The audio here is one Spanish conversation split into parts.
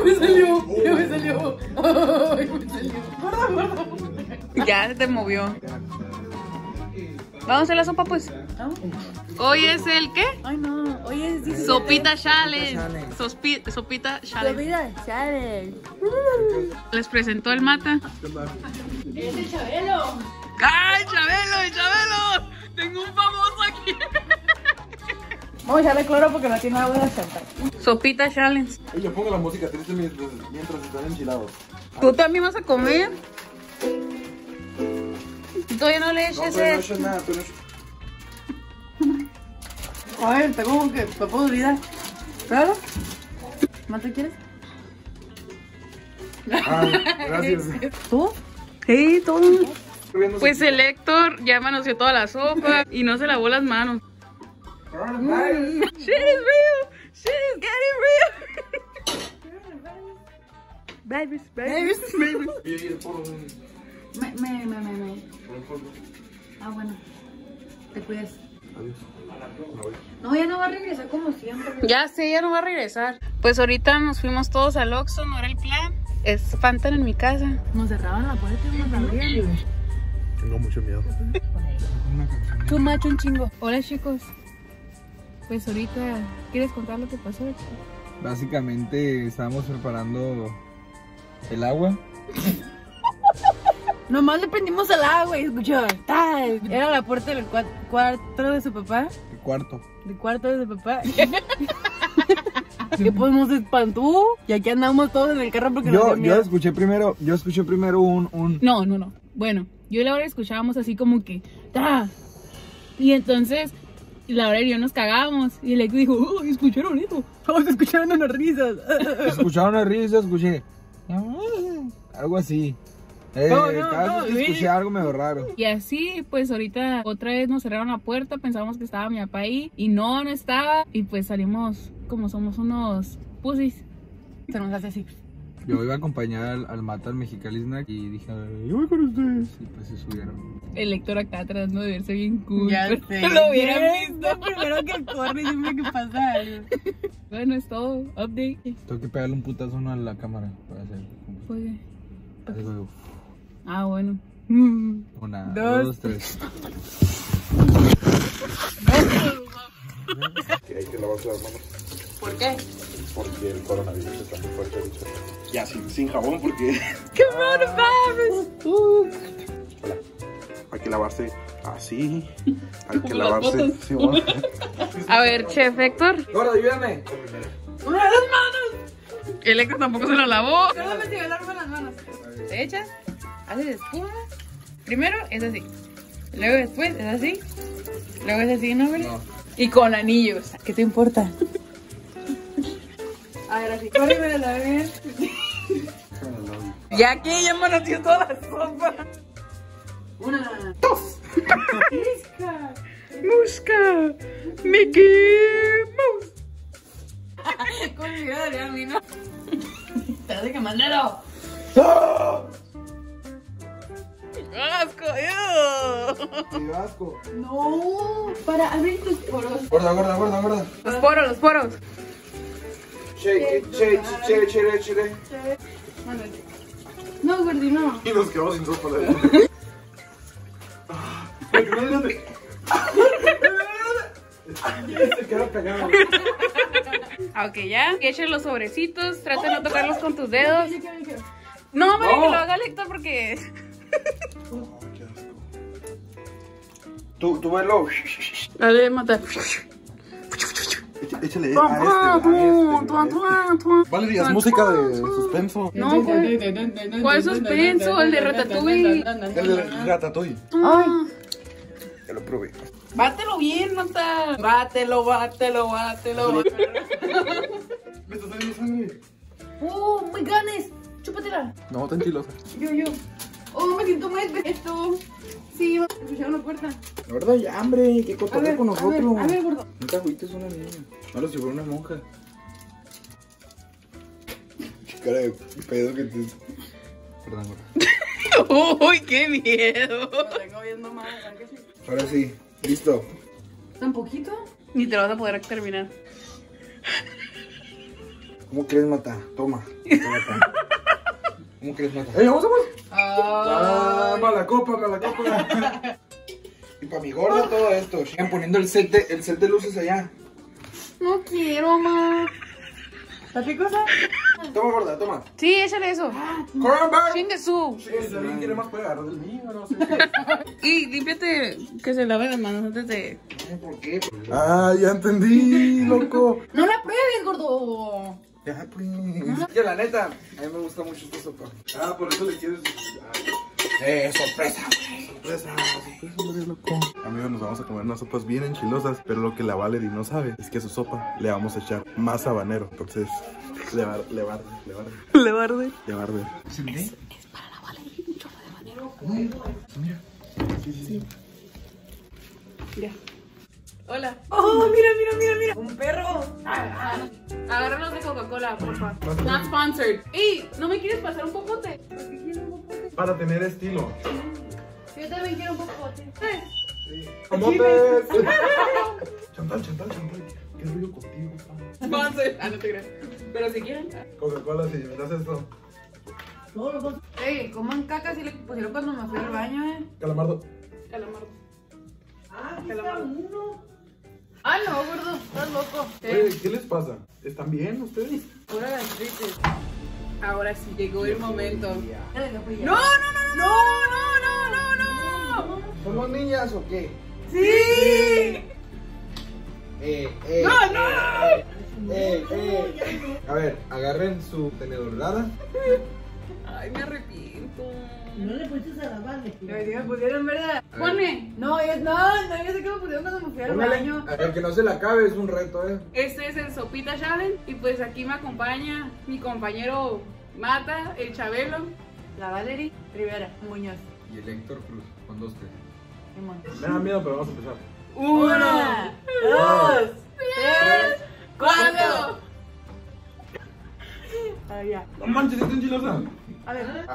Me salió, ya me salió. Ay, me salió. Ya se te movió. Vamos a la sopa, pues. Hoy es el qué? Ay, no. Hoy es 17. Sopita challenge. Sospi- sopita challenge. Challenge. Les presentó el mata. Es el Chabelo. ¡Ay, Chabelo, Chabelo! Tengo un famoso aquí. Vamos a echarle cloro porque no tiene agua de saltar. Sopita challenge. Oye, pongo la música triste mientras, mientras están enchilados. ¿Tú también vas a comer? ¿Y todavía no le No, eches pero no el- eches nada, pero no A ver, tengo como que me puedo olvidar. ¿Claro? ¿Más te quieres? Ay, gracias. ¿Tú? Sí, todo. Pues el Héctor ya manoseó toda la sopa y no se lavó las manos. Coronavirus. Shit is getting real. Babies, babies, babies. Y ahí es por un- Me, me, me, me, me. Ah, bueno. Te cuidas. Adiós. No, ya no va a regresar como siempre. Ya sé, ya no va a regresar. Pues ahorita nos fuimos todos al Oxxo, no era el plan. Es Fantan en mi casa. Nos cerraban la puerta y nos abrían. Tengo mucho miedo. Tú macho un chingo. Hola chicos. Pues ahorita, ¿quieres contar lo que pasó? Básicamente estábamos preparando el agua. Nomás le prendimos al agua y escuchó. ¡Tal! Era la puerta del cua- cuarto de su papá. El cuarto. Del cuarto de su papá. y pues nos espantó. Y aquí andamos todos en el carro porque nos Yo, dio yo escuché primero, yo escuché primero un, un No, no, no. Bueno, yo y Laura escuchábamos así como que. ¡Ta! Y entonces Laura y yo nos cagamos. Y el ex dijo, ¡Oh, escucharon eso! Todos escucharon unas risas. escucharon una risa, escuché algo así. Eh, No, no, cada no, vez que escuché algo me raro. Y así, pues ahorita otra vez nos cerraron la puerta, pensamos que estaba mi papá ahí y no, no estaba. Y pues salimos como somos unos pussies. Se nos hace así. Yo iba a acompañar al, al mata al Mexicali Snack y dije, yo voy con ustedes. Y pues se subieron. El lector acá tratando de verse bien cool. Ya sé. Lo hubieran visto. Primero que corre siempre que pasa algo. Bueno, es todo. Update. Tengo que pegarle un putazo a la cámara para hacer. Pues, como, ah, bueno. Una, Dos. dos, tres. Que hay que lavarse las manos. ¿Por qué? Porque el coronavirus está muy fuerte ahorita. Ya, sin, sin jabón, porque. Coronavirus. Hola. Hay que lavarse así. Hay que lavarse. Sí, bueno. A ver, chef Héctor. Gordo, ayúdame. ¡Una de las manos! El Héctor tampoco se lo lavó. Solamente me largo las manos. Te echas, haces espuma. Primero es así. Luego después es así. Luego es así, ¿no, güey? No. Y con anillos. ¿Qué te importa? A ver, así. Córreme la bien. Ya que ya manoteó toda la sopa. Una. Dos. Isca. Musca. Mickey Mouse. Con mi de a mí, ¿no? Te hace que mandero. ¡Asco! ew. Qué asco. No. Para abrir tus poros. Gorda, gorda, gorda, gorda. Los poros, los poros. Shake it, shake, shake, shake, shake. Mándate. No, gordi, no. Y nos quedamos sin Se queda pegado. Ah, Ok, ya. Echen los sobrecitos. Trata de no tocarlos con tus dedos. No, No. que lo haga el Héctor porque. Tú, tú velo. Dale, mata. Échale a este, a este. Vale, digas música de suspenso. No, ¿cuál, ¿cuál suspenso? El de Ratatouille. El de Ratatouille. Ay. Ya lo probé. Bátelo bien, mata. Bátelo, bátelo, bátelo. Me está saliendo sangre. Oh, my goodness. Chúpatela. No, tan chilosa. Yo, yo. Oh, me siento muy esto. Sí, escucharon la puerta. La verdad, ya hambre, que A cotorreo con a ver, nosotros. a ver, gordo. Nunca fuiste una niña. No si fuera una monja. Cara de pedo que te. Perdón, gorda. Uy, qué miedo. Tengo viendo mal. Ahora sí, listo. ¿Tan poquito? Ni te lo vas a poder terminar. ¿Cómo crees, Mata? Toma. Mata. ¿Cómo crees, Mata? ¡Eh, vamos, vamos! ¡Ah! ¡Para la copa, para la copa! y para mi gordo todo esto. Sigan poniendo el set de, el set de luces allá. No quiero, mamá. ¿Está picosa? Toma, gorda, toma. Sí, échale eso. ¡Corran, Chingue su. Si alguien quiere más puede agarrar del mío, no sé. Y límpiate que se lave las manos antes de. ¿Por qué? Ah, ya entendí, loco. ¡No la pruebes, gordo! Ya, pues. Que la neta, a mí me gusta mucho esta sopa. Ah, por eso le quieres. Eh, sorpresa, güey. Sorpresa, sorpresa, loco. Amigos, nos vamos a comer unas sopas bien enchilosas. Pero lo que la Valerie no sabe es que a su sopa le vamos a echar más habanero. Entonces, le va, le va, le va, Le barde. le va a arder. Hola. ¡Oh, mira, mira, mira, mira! ¡Un perro! Agárralos de Coca-Cola, porfa. Not sponsored. ¡Ey! ¿No me quieres pasar un popote? Para tener estilo. Yo también quiero un popote. ¡Camotes! chantal, chantal, chantal. ¿Qué ruido contigo, pa? Sponsor. Ah, no te creas. Pero si quieren. Coca-Cola, si me das esto. Ey, coman caca si le pusieron cuando me fui al baño, eh. Calamardo. Calamardo. ¡Ah, aquí está uno! Ah, no, gordo. Estás loco. Oye, ¿qué les pasa? ¿Están bien ustedes? Pura gastritis. Ahora sí llegó el momento. No. ¡No, no, no, no! ¡No, no, no, no! ¿Somos niñas o qué? ¡Sí! Eh, eh. ¡No, no! Eh, eh. A ver, agarren su tenedor. Ay, me arrepiento. No le pusiste a la Vale. Ay, me pusieron, ¿verdad? Ponme. No, yo, no, no, yo sé que me pusieron cuando me fui al baño. A ver, que no se la acabe es un reto, ¿eh? Este es el Sopita Challenge. Y pues aquí me acompaña mi compañero Mata, el Chabelo. La Valerie Rivera Muñoz. Y el Héctor Cruz, con dos T. Simón. Me da miedo, pero vamos a empezar. Una, dos, tres, ¡Cuatro! Ah, ya. No manches, está enchilosa. A ver.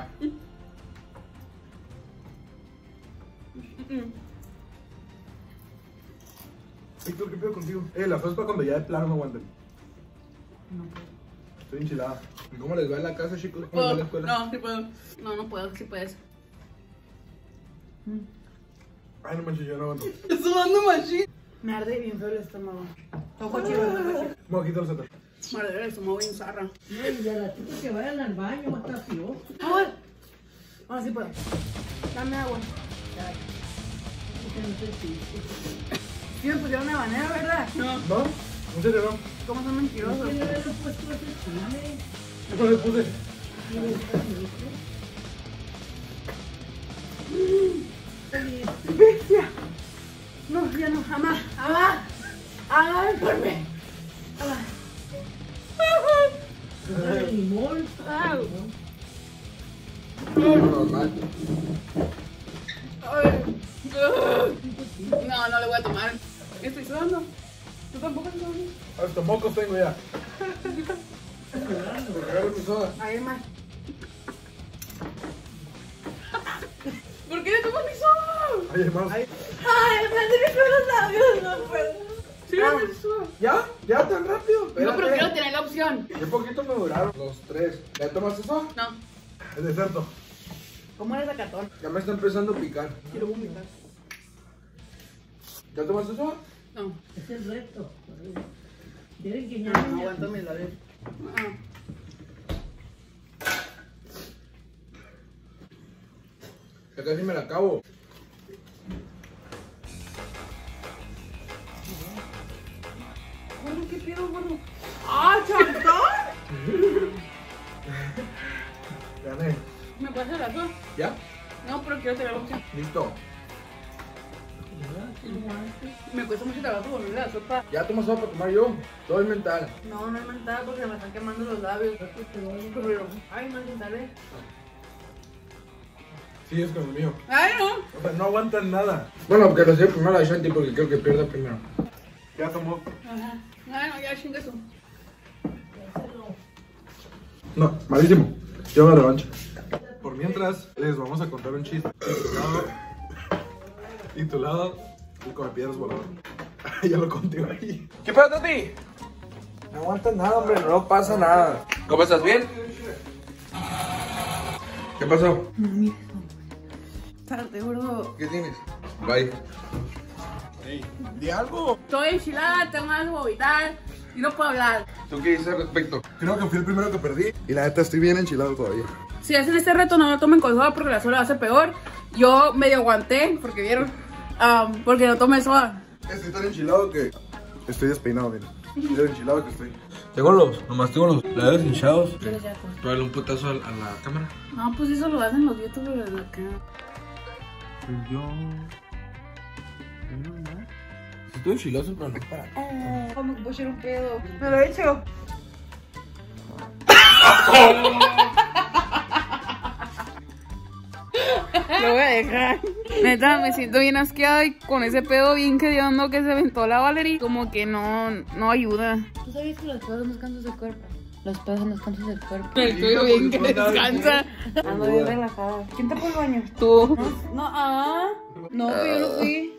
Víctor, ¿qué pedo contigo? Eh, la sopa cuando ya de plano no aguantan. Estoy enchilada. ¿Y cómo les va en la casa, chicos? ¿Cómo les va en la escuela? No, sí puedo. No, no puedo, sí puedes. Ay, no manches, yo no aguanto. Sudando machín. Me arde bien feo el estómago. Ojo chido, ojo chido. ¿Cómo quito el seta? Madre, el estómago bien zarra. No, y a las chicas que vayan al baño, más rápido. Amor. Ahora sí puedo. Dame agua. Sí me pusieron una banera, ¿verdad? No, ¿No? ¿En serio no? ¿cómo son mentirosos? ¿Quién le puesto ese? ¿Qué no le puse? ¡Bestia! No, ya no, jamás, jamás. ¡Ay, por mí! Limón. No, no le voy a tomar. Estoy sudando. ¿Tú tampoco estás sudando? Hasta mocos tengo ya. Agarra mi soda. Hay más. ¿Por qué le tomas mi soda? Ay, hermanos. ¡Ay, me han los labios! No puedo. Sí, soda. ¿Ya? ¿Ya tan rápido? No, pero Espérate. quiero tener la opción. Qué poquito me duraron. Los tres. ¿Ya tomas eso? No, Es desierto. ¿Cómo eres acatón? Ya me está empezando a picar. quiero vomitar. ¿Ya tomas eso? No, Es el reto. Quieren que No, ya no aguanto mis labios. ah. Ya casi me la acabo. Gordo, ¿qué pedo, gordo? ¡Ah, chantal! Gané. ¿Me puedes hacer la soda? ¿Ya? No, pero quiero tener la opción. Listo. Me cuesta mucho trabajo volver la sopa. Ya tomas sopa para tomar yo. Todo es mental. No, no es mental porque me están quemando los labios. Pero, ay, no es mental, ¿eh? Sí, es con el mío. ¡Ay, no! O sea, no aguantan nada. Bueno, porque lo sé primero a Shanti porque creo que pierda primero. Ya tomó. Ajá. Ay, no, ya chingue eso. No, malísimo. Yo me revancha. Por mientras, les vamos a contar un chiste. Titulado. El piedras volador. ya lo conté ahí. ¿Qué pedo, Tati? No aguanta nada, hombre, no pasa nada. ¿Cómo estás? ¿Bien? ¿Qué pasó? Salte, gordo. ¿Qué tienes? Bye. Di algo. Estoy enchilada, tengo de vomitar y no puedo hablar. ¿Tú qué dices al respecto? Creo que fui el primero que perdí. Y la neta estoy bien enchilado todavía. Si hacen este reto, no lo tomen con soda porque la soda hace peor. Yo medio aguanté, porque vieron, Am, porque no tomé soda. Estoy tan enchilado que estoy despeinado, miren. Estoy tan enchilado que estoy. Tengo los, nomás tengo los labios hinchados. Tú dale un putazo a, a la cámara. No, pues eso lo hacen los youtubers de acá. Yo. Estoy enchiloso, pero no para. Como que puedo echar un pedo. Me lo he hecho. Lo voy a dejar. Neta, me siento bien asqueada y con ese pedo bien que que se aventó la Valerie, como que no, no ayuda. ¿Tú sabías que los pedos son los cantos del cuerpo? Los pedos son los cantos del cuerpo. El tuyo bien que descansa. Ando bien relajada. ¿Quién tapó el baño? Tú. No, ah. No, pero yo no fui.